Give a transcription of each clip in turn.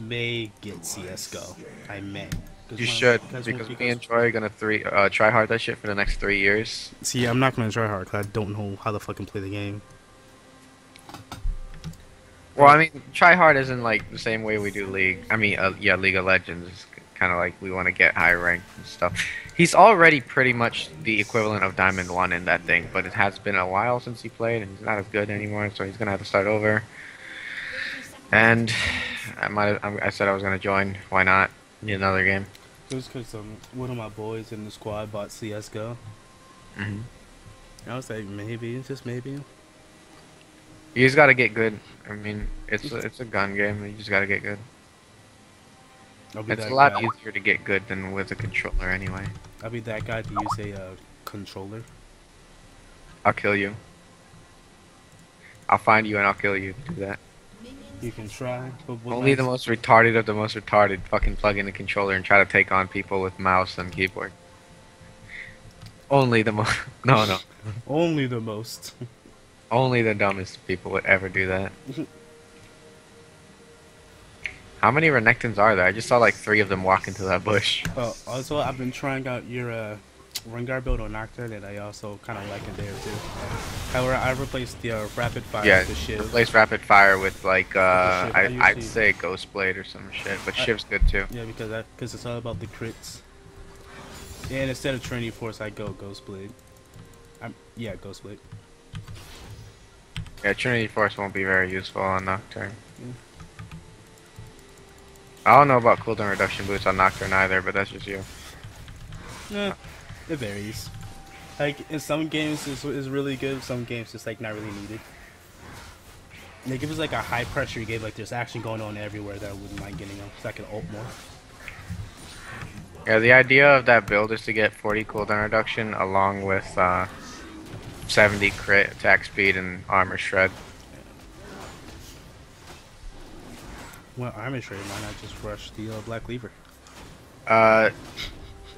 may get CS:GO. I may. You should, when- because me and Troy are gonna three uh, try hard that shit for the next three years. See, I'm not gonna try hard because I don't know how to fucking play the game. Well, I mean, try hard isn't like the same way we do League. I mean, uh, yeah, League of Legends is kind of like we want to get high rank and stuff. He's already pretty much the equivalent of Diamond One in that thing, but it has been a while since he played, and he's not as good anymore, so he's gonna have to start over. And I might, I I said I was gonna join. Why not? Need another game. It was because um, one of my boys in the squad bought CS:GO. hmm I was like, maybe, just maybe. You just gotta get good. I mean, it's a, it's a gun game. You just gotta get good. It's a lot guy. easier to get good than with a controller anyway. I'll be that guy to use a uh, controller. I'll kill you. I'll find you and I'll kill you. Do that. You can try, but what Only the most retarded of the most retarded fucking plug in the controller and try to take on people with mouse and keyboard. Only the most. No, no. only the most. Only the dumbest people would ever do that. How many Renekton's are there? I just saw like three of them walk into that bush. Oh, also, I've been trying out your uh, Rengar build on Nocturne that I also kind of like in there too. However, I replaced the uh, rapid fire yeah, with the shiv. replace rapid fire with like uh, I I'd say Ghost Blade or some shit, but I- Shiv's good too. Yeah, because that because it's all about the crits. Yeah, and instead of Trinity Force, I go Ghost Blade. I'm yeah, Ghost Blade. Yeah, Trinity Force won't be very useful on Nocturne. Mm. I don't know about cooldown reduction boots on Nocturne either, but that's just you. Yeah, it varies. Like in some games it's, is really good. Some games it's like not really needed. Like if it was like a high pressure game, like there's action going on everywhere, that I wouldn't mind getting them. So I can ult more. Yeah, the idea of that build is to get 40 cooldown reduction along with uh, 70 crit attack speed and armor shred. Well, armor shred, why not just rush the uh, Black Cleaver? Uh,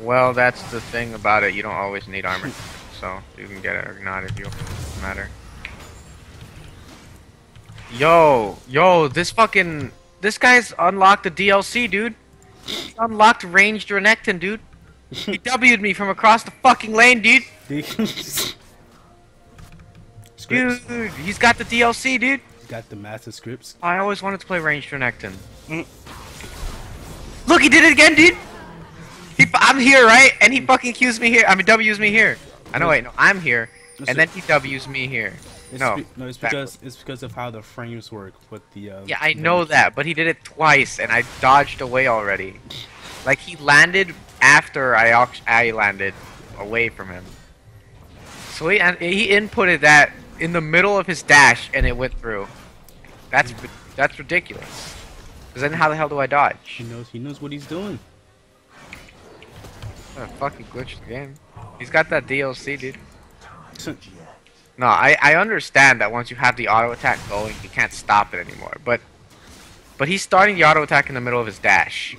well, that's the thing about it. You don't always need armor, so you can get it or not if you matter. Yo, yo, this fucking this guy's unlocked the DLC, dude. He unlocked ranged Renekton, dude. He W'd me from across the fucking lane, dude. Dude, he's got the DLC, dude. he Got the massive scripts. I always wanted to play ranged Renekton. Mm. Look, he did it again, dude. I'm here, right? And he fucking Qs me here. I mean, W's me here. I know, wait, no, I'm here, and then he W's me here. It's No, no, it's because it's because of how the frames work with the. Uh, Yeah, I know that, but he did it twice, and I dodged away already. Like he landed after I I landed away from him. So he and he inputted that in the middle of his dash, and it went through. That's that's ridiculous. Because then how the hell do I dodge? He knows. He knows what he's doing. A fucking glitched the game. He's got that DLC, dude. No, I, I understand that once you have the auto attack going, you can't stop it anymore. But but he's starting the auto attack in the middle of his dash.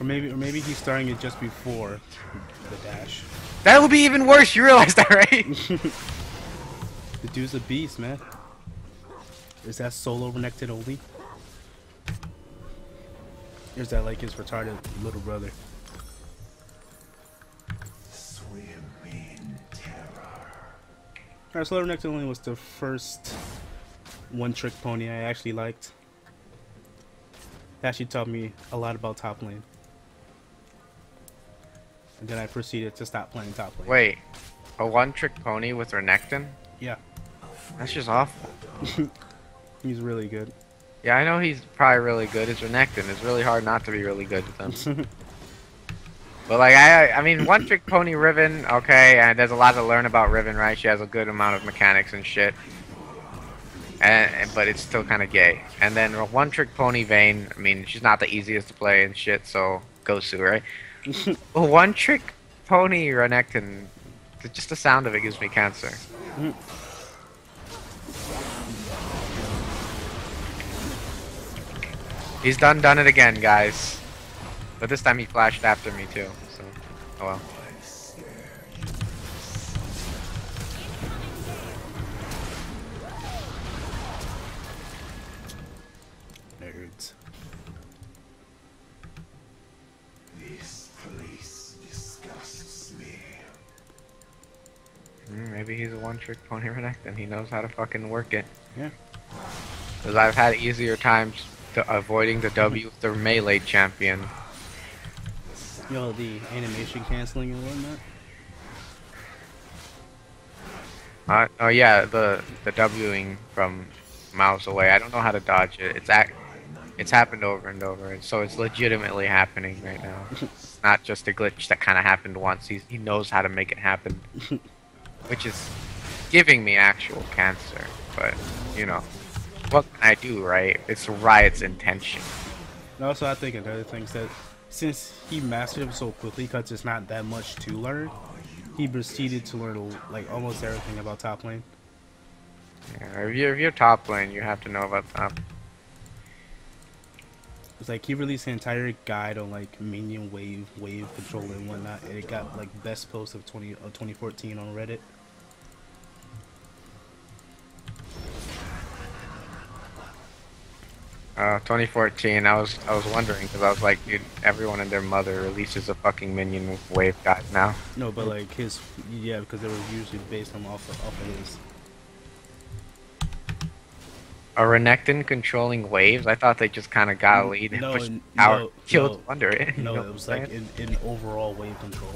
Or maybe, or maybe he's starting it just before the dash. That would be even worse. You realize that, right? The dude's a beast, man. Is that solo connected only? Or is that like his retarded little brother? Alright, solo connected only was the first one-trick pony I actually liked. It actually taught me a lot about top lane. And then I proceeded to stop playing top lane. Wait, a one-trick pony with Renekton? Yeah, That's just awful. he's really good. Yeah, I know he's probably really good. It's Renekton. It's really hard not to be really good with him. But like I, I mean, one trick pony Riven, okay, and there's a lot to learn about Riven, right? She has a good amount of mechanics and shit. And, but it's still kind of gay. And then one trick pony Vayne, I mean, she's not the easiest to play and shit, so Gosu, right? One trick pony Renekton, just the sound of it gives me cancer. He's done done it again, guys. But this time he flashed after me too. Oh well. Nerds. This place disgusts me. Hmm, maybe he's a one-trick pony redneck, and he knows how to fucking work it. Yeah. Because I've had easier times avoiding the W with their melee champion. You know, the animation canceling and whatnot. Uh, oh yeah, the the Wing from miles away. I don't know how to dodge it. It's act, it's happened over and over, and so it's legitimately happening right now. it's not just a glitch that kind of happened once. He's, he knows how to make it happen, which is giving me actual cancer. But you know, what can I do, right? It's Riot's intention. And also, I think another thing that since he mastered him so quickly, because it's not that much to learn, he proceeded to learn like almost everything about top lane. Yeah, if you're, if you're top lane, you have to know about top. It's like he released an entire guide on like minion wave, wave control and whatnot, and it got like best post of 20 of 2014 on Reddit. Uh, 2014. I was I was wondering because I was like, dude, everyone and their mother releases a fucking minion wave guide now. No, but like his, yeah, because they were usually based on off of, off of his. A Renekton controlling waves? I thought they just kind of got a lead and No, pushed power, no, killed no. under it. you No, know it was like in, in overall wave control.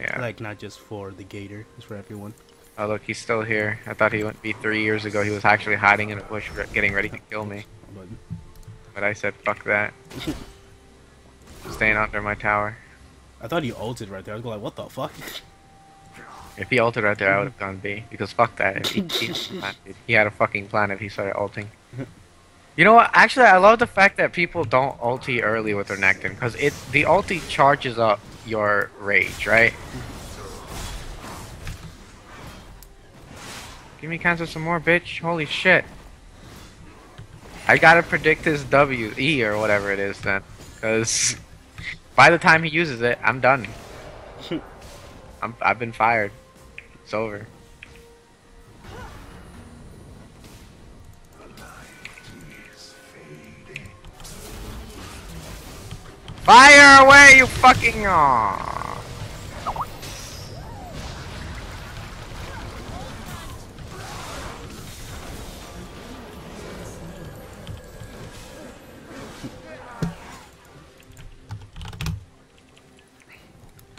yeah. Like not just for the Gator, it's for everyone. oh look, he's still here. I thought he wouldn't be three years ago. He was actually hiding in a bush, getting ready to kill me. But But I said, fuck that. Staying under my tower. I thought he ulted right there. I was going like, what the fuck? If he ulted right there, I would have gone B. Because fuck that. He, he, he had a fucking plan if he started ulting. You know what? Actually, I love the fact that people don't ulti early with their Nectin. Because it the ulti charges up your rage, right? Give me cancel some more, bitch. Holy shit. I gotta predict his W, E, or whatever it is then. Because by the time he uses it, I'm done. I'm, I've been fired. It's over. Fire away, you fucking aw.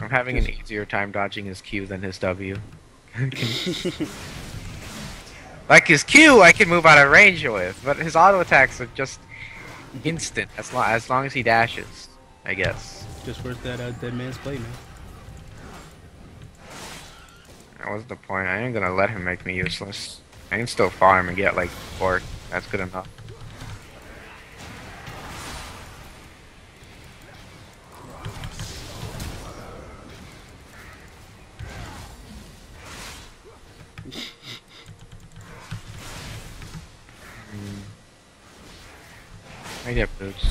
I'm having an easier time dodging his Q than his W. like his Q, I can move out of range with, but his auto attacks are just instant as long as long as he dashes. I guess Just worth that uh, dead man's play, man. that was the point. I ain't gonna let him make me useless. I can still farm and get like four. That's good enough. I get boots.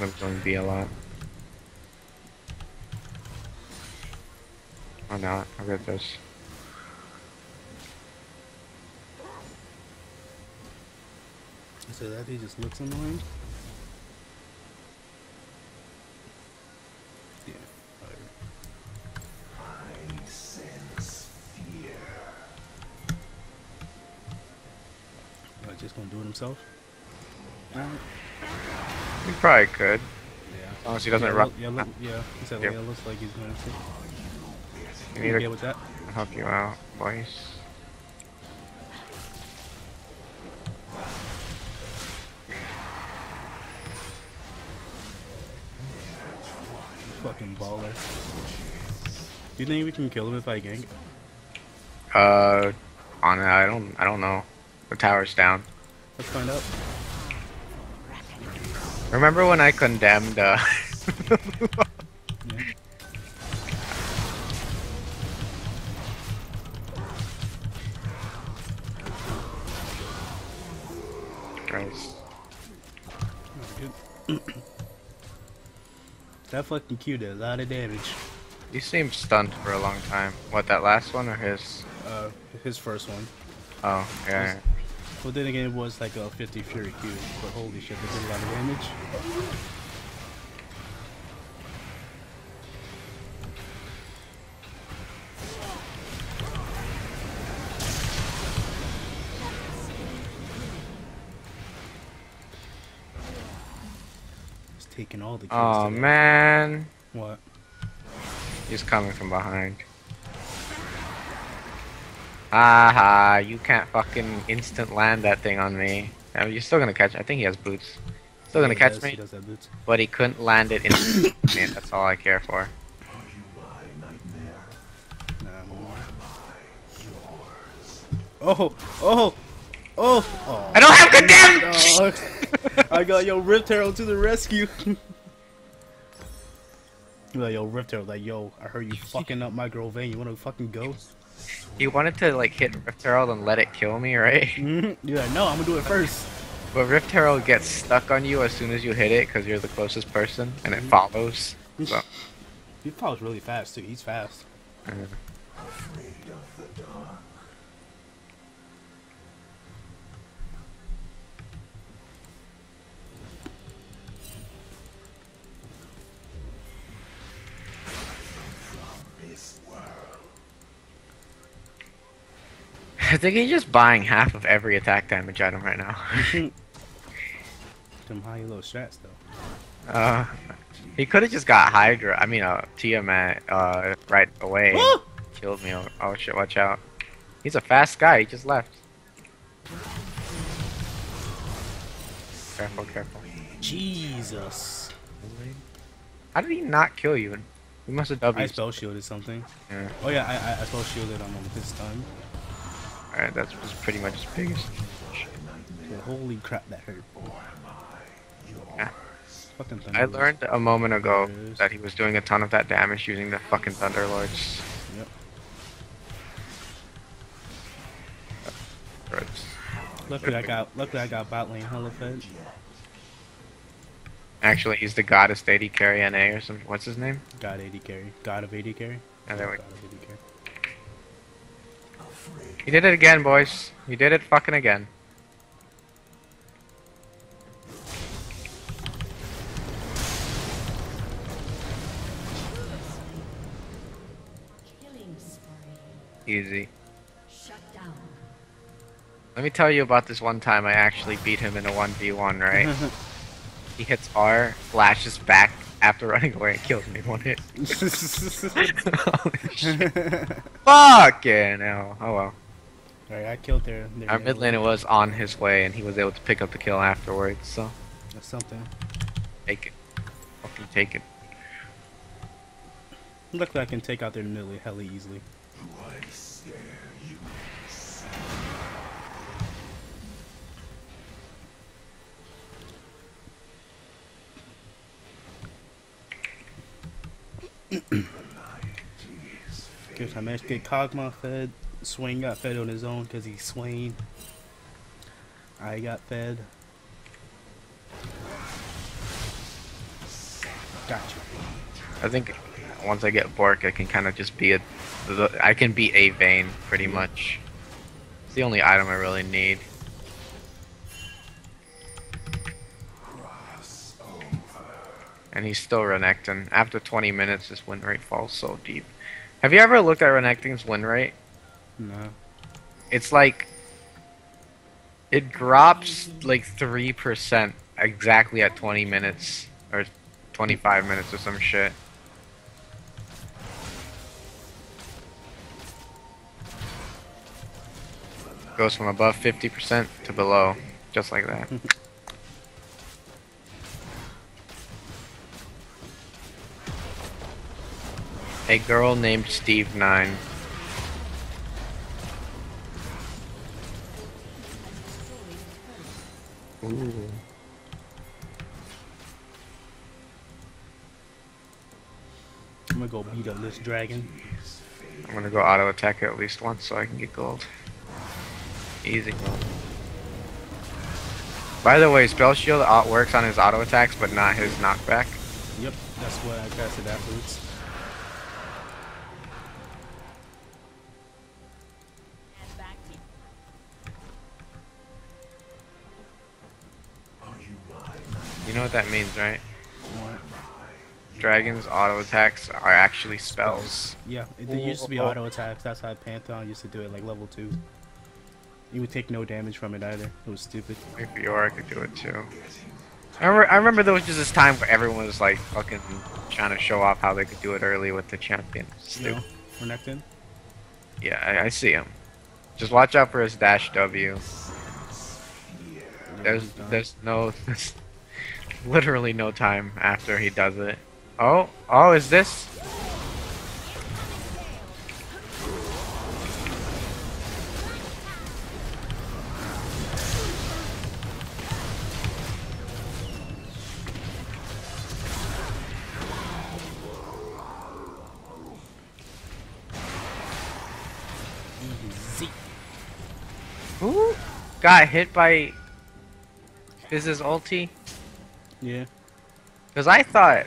I'm going B a lot. Oh, or not. I'll get this. So that he just looks annoying. Yeah. alright. Oh, just gonna do it himself. He probably could. Yeah. As long as he doesn't yeah, run. Yeah, look, yeah. He said, Yep. looks like he's going to. You need to with that? help you out, boys. Fucking baller. Do you think we can kill him if I gank? Uh, on I don't, I don't know. The tower's down. Let's find out. Remember when I condemned? Uh, Yeah. Christ. Good. that fucking Q did a lot of damage. He seemed stunned for a long time. What, that last one or his? Uh, his first one. Oh, yeah. yeah. But then again, it was like a 50 Fury Q, but holy shit, that did a lot of damage. It's taking all the kills. Oh, man. What? He's coming from behind. Aha, you can't fucking instant land that thing on me. I mean, you're still gonna catch. I think he has boots. Still gonna catch does- me, He does have boots. but he couldn't land it instantly. Man, that's all I care for. Oh, oh, oh, oh. I don't have oh, good damage. I got yo Rift Herald to the rescue. like yo Rift Herald, like yo, I heard you fucking up my girl Vayne. You wanna fucking go? He wanted to like hit Rift Herald and let it kill me, right? Mm-hmm. You're no, I'm gonna do it first. But Rift Herald gets stuck on you as soon as you hit it because you're the closest person, and it follows. So, He follows really fast too. He's fast. uh, I think he's just buying half of every attack damage item right now. Them high low strats though. Uh, he could have just got Hydra. I mean, uh, Tiamat uh, right away. Killed me. Oh, shit! Watch out. He's a fast guy. He just left. Careful, careful. Jesus. How did he not kill you? He must have I W. spell shielded something. Yeah. Oh yeah, I I, I spell shielded on him this time. Alright, that was pretty much his biggest. Holy crap, that hurt. Yeah. I learned a moment ago that he was doing a ton of that damage using the fucking Thunderlords. Yep. Right. Luckily I got luckily I got bot lane hella fed. Actually, he's the goddess AD carry NA or something. What's his name? God AD carry. God of AD carry. And there we God of AD carry. He did it again, boys. He did it fucking again. Easy. Let me tell you about this one time I actually beat him in a 1v1, right? he hits R, flashes back after running away and kills me one hit. Fucking hell. Oh well. Alright, I killed their, their Our mid laner was on his way and he was able to pick up the kill afterwards, so That's something. take it. Fucking take it. Luckily I can take out their mid lane hella easily. Good, I managed to get Kog'Maw fed. Swain got fed on his own because he's Swain. I got fed. Gotcha. I think once I get Bork, I can kind of just be a. The, I can be a Vayne pretty much. It's the only item I really need. And he's still Renekton. After 20 minutes, his win rate falls so deep. Have you ever looked at Renekton's win rate? No. It's like. It drops like 3% exactly at 20 minutes. Or 25 minutes or some shit. Goes from above 50% to below. Just like that. A girl named Steve Nine. Ooh. I'm gonna go beat up this dragon. I'm gonna go auto attack it at least once so I can get gold. Easy. By the way, Spell Shield works on his auto attacks, but not his knockback. Yep, that's what I casted afterwards. Know what that means, right? What? Dragons auto attacks are actually spells. Yeah, it, there used to be Oh. auto attacks. That's how Pantheon used to do it, like level two. You would take no damage from it either. It was stupid. You are, I could do it too. I remember, I remember there was just this time where everyone was like fucking trying to show off how they could do it early with the champion. You Stupid. know, Renekton. Yeah, I, I see him. Just watch out for his dash W. There's there's no there's literally no time after he does it. Oh, oh, is this? Easy. Who got hit by? Is his ulti? Yeah. Cause I thought,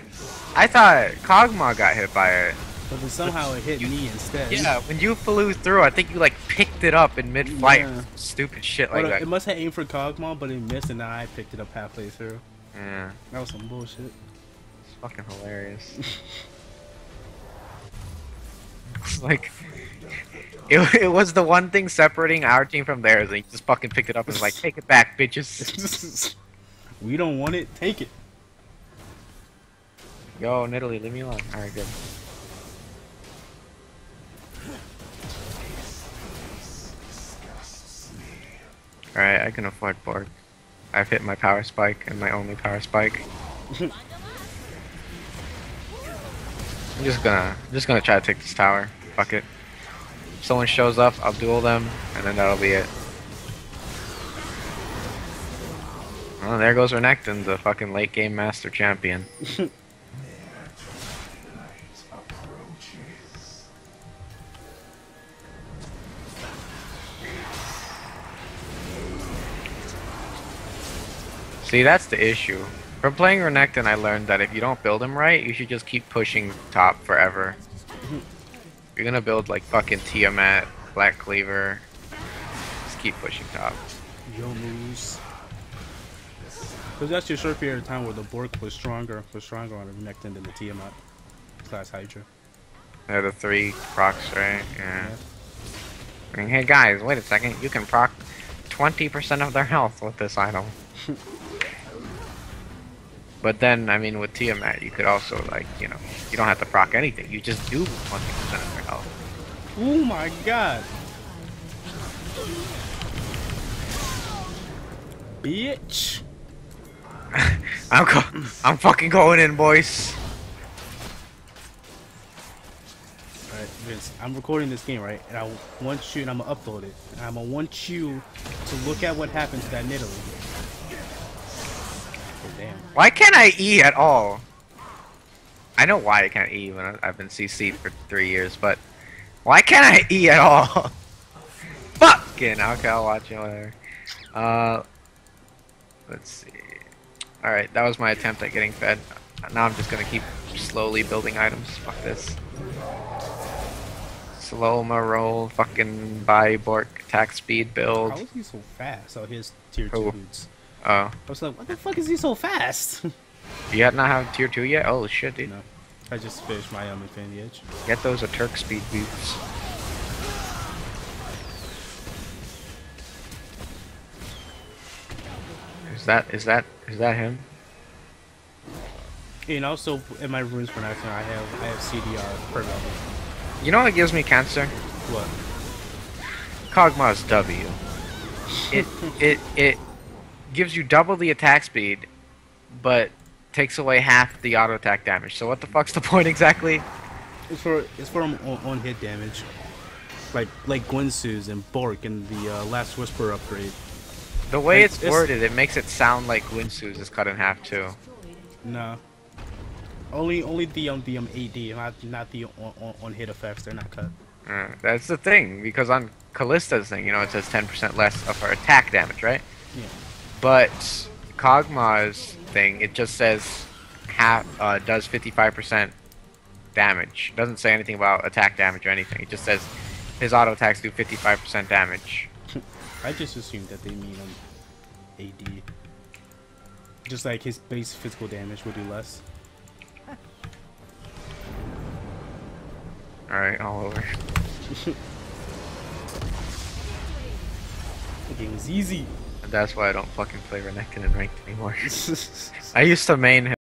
I thought Kog'Maw got hit by it. But then somehow it hit me instead. Yeah, when you flew through, I think you like picked it up in mid-flight. Yeah. Stupid shit like uh, that. it must have aimed for Kog'Maw, but it missed, and I picked it up halfway through. Yeah, That was some bullshit. it's fucking hilarious. Like, it, it was the one thing separating our team from theirs, and he just fucking picked it up and was like, "Take it back, bitches." we don't want it. Take it. Yo, Nidalee, leave me alone. All right, good. All right, I can afford Bork. I've hit my power spike and my only power spike. I'm just gonna, I'm just gonna try to take this tower. Fuck it. If someone shows up, I'll duel them, and then that'll be it. Oh, there goes Renekton, the fucking late game master champion. See, that's the issue. From playing Renekton, I learned that if you don't build him right, you should just keep pushing top forever. You're gonna build like fucking Tiamat, Black Cleaver. Just keep pushing top. Yo moves. Because that's your short period of time where the Bork was stronger, was stronger on the Renekton than the Tiamat class Hydra. They're the three procs, right? Yeah. I mean, hey guys, wait a second. You can proc 20% of their health with this item. but then, I mean, with Tiamat, you could also, like, you know, you don't have to proc anything. You just do 20% of their health. Oh my god. Bitch. I'm I'm fucking going in, boys. Alright, Vince, I'm recording this game, right? And I want you, and I'm gonna upload it. And I'm gonna want you to look at what happened to that Nidalee. Oh, damn. Why can't I E at all? I know why I can't E when I've been CC'd for three years, but why can't I E at all? Fucking okay, I'll watch it whatever. Uh, let's see. All right, that was my attempt at getting fed. Now I'm just gonna keep slowly building items. Fuck this. Slow ma roll, fucking buy Bork, attack speed build. How is he so fast? Oh, his tier 2 Who? boots. Oh, I was like, what the fuck is he so fast? you have not have tier two yet? Oh shit, dude. no. I just finished my um, Infinity Edge. Get those attack speed boots. That is that is that him? And also, in my rooms for next I have I have CDR per level. You know what gives me cancer? What? Kog'Maw's W. It it it gives you double the attack speed, but takes away half the auto attack damage. So what the fuck's the point exactly? It's for it's for on, on hit damage, like like Guinsoo's and Bork and the uh, Last Whisper upgrade. The way It's- it's, worded, it makes it sound like Guinsoo's is cut in half too. No. Only only the um the um AD, not not the on, on, on hit effects. They're not cut. Uh, that's the thing, because on Kalista's thing, you know, it says 10% less of her attack damage, right? Yeah. But Kog'Maw's thing, it just says half uh, does 55% damage. It doesn't say anything about attack damage or anything. It just says his auto attacks do 55% damage. I just assumed that they mean um AD. Just like his base physical damage will do less. Alright, all over. The game is easy. That's why I don't fucking play Renekton in ranked anymore. I used to main him.